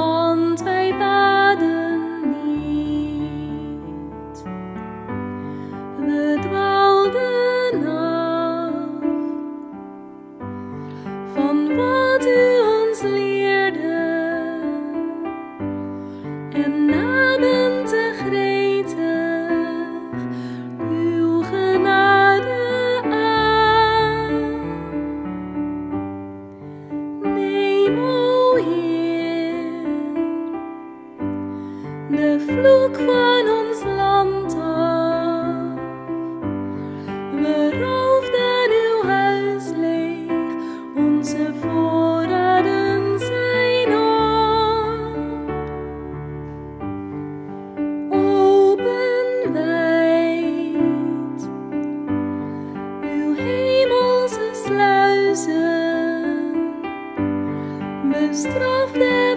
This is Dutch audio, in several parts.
want de vloek van ons land af. We roofden uw huis leeg, onze voorraden zijn op. Open wijd uw hemelse sluizen, bestrafde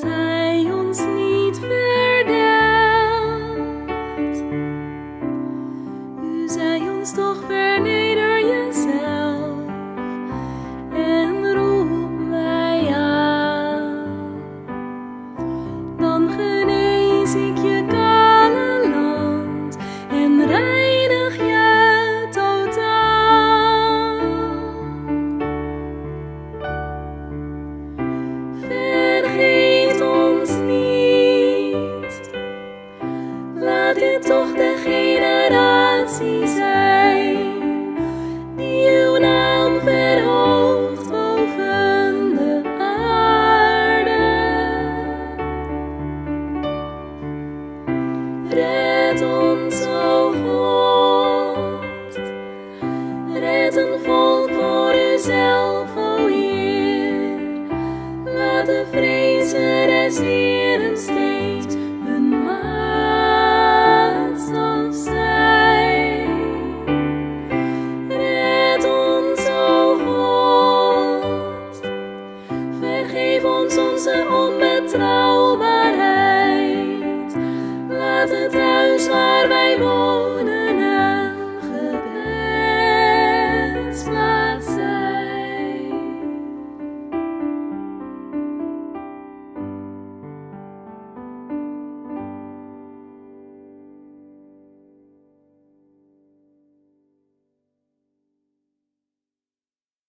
dat Hij ons niet verdeelt. U zij ons toch verneder, Jezus. verzieren steeds een maat als zij. Red ons, o God, vergeef ons onze onbetrouwbaarheid. Laat het huis waar wij wonen.